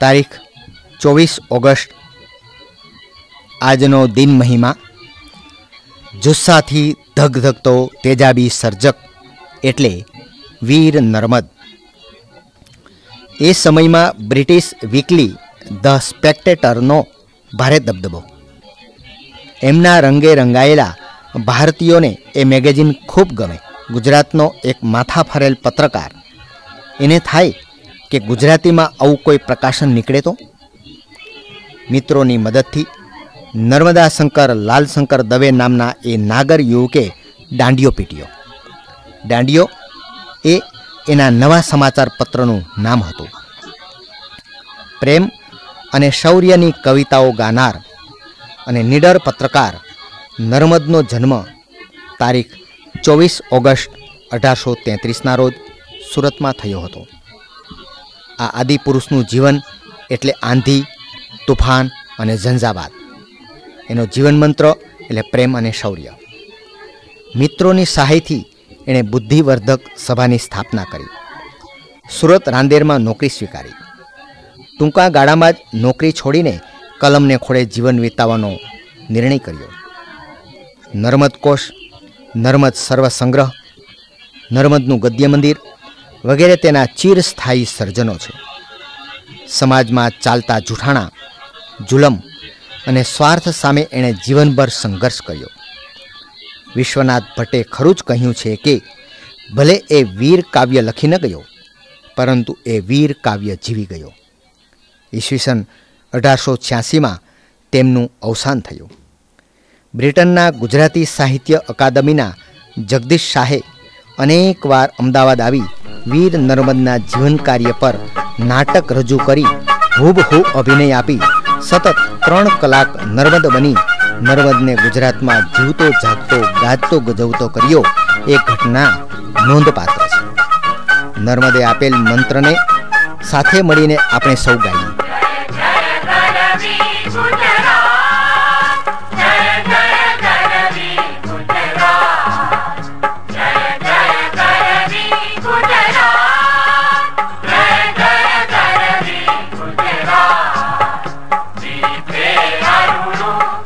તારીખ ચોવીસ ઓગસ્ટ આજનો દિન મહિમા. જુસ્સાથી ધગધગતો તેજાબી સર્જક એટલે વીર નર્મદ. એ સમયમાં બ્રિટિશ વીકલી ધ સ્પેક્ટેટરનો ભારે દબદબો. એમના રંગે રંગાયેલા ભારતીયોને એ મેગેઝિન ખૂબ ગમે. ગુજરાતનો એક માથા ફરેલ પત્રકાર. એને થાય કે ગુજરાતીમાં આવું કોઈ પ્રકાશન નીકળે તો? મિત્રોની મદદથી નર્મદા શંકર લાલશંકર દવે નામના એ નાગર યુવકે દાંડિયો પીટ્યો. દાંડિયો એ એના નવા સમાચાર પત્રનું નામ હતું. પ્રેમ અને શૌર્યની કવિતાઓ ગાનાર અને નિડર પત્રકાર નર્મદનો જન્મ તારીખ ચોવીસ ઓગસ્ટ અઢારસો તેત્રીસના રોજ સુરતમાં થયો હતો. આ આદિપુરુષનું જીવન એટલે આંધી, તુફાન અને ઝંઝાવાત. એનો જીવન મંત્ર એટલે પ્રેમ અને શૌર્ય. મિત્રોની સહાયથી એણે બુદ્ધિવર્ધક સભાની સ્થાપના કરી. સુરત રાંદેરમાં નોકરી સ્વીકારી. ટૂંકા ગાળામાં જ નોકરી છોડીને કલમને ખોળે જીવન વિતાવવાનો નિર્ણય કર્યો. નર્મદ કોષ નર્મદ સર્વસંગ્રહ, નર્મદનું ગદ્ય મંદિર વગેરે તેના ચિરસ્થાયી સર્જનો છે. સમાજમાં ચાલતા જૂઠાણા, જુલમ અને સ્વાર્થ સામે એણે જીવનભર સંઘર્ષ કર્યો. વિશ્વનાથ ભટ્ટે ખરું જ કહ્યું છે કે, ભલે એ વીર કાવ્ય લખી ન ગયો, પરંતુ એ વીર કાવ્ય જીવી ગયો. ઈસવીસન અઢારસો છ્યાસીમાં તેમનું અવસાન થયું. બ્રિટનના ગુજરાતી સાહિત્ય અકાદમીના જગદીશ શાહે અનેકવાર અમદાવાદ આવી વીર નર્મદના જીવન કાર્ય પર નાટક રજૂ કરી હુબહુ અભિનય આપી. સતત ત્રણ કલાક નર્મદ બની. નર્મદને ગુજરાતમાં જીવતો, જાગતો, ગાજતો, ગજવતો કર્યો એ ઘટના નોંધપાત્ર છે. નર્મદે આપેલ મંત્રને સાથે મળીને આપણે સૌ ગાઈએ. Pera Lulu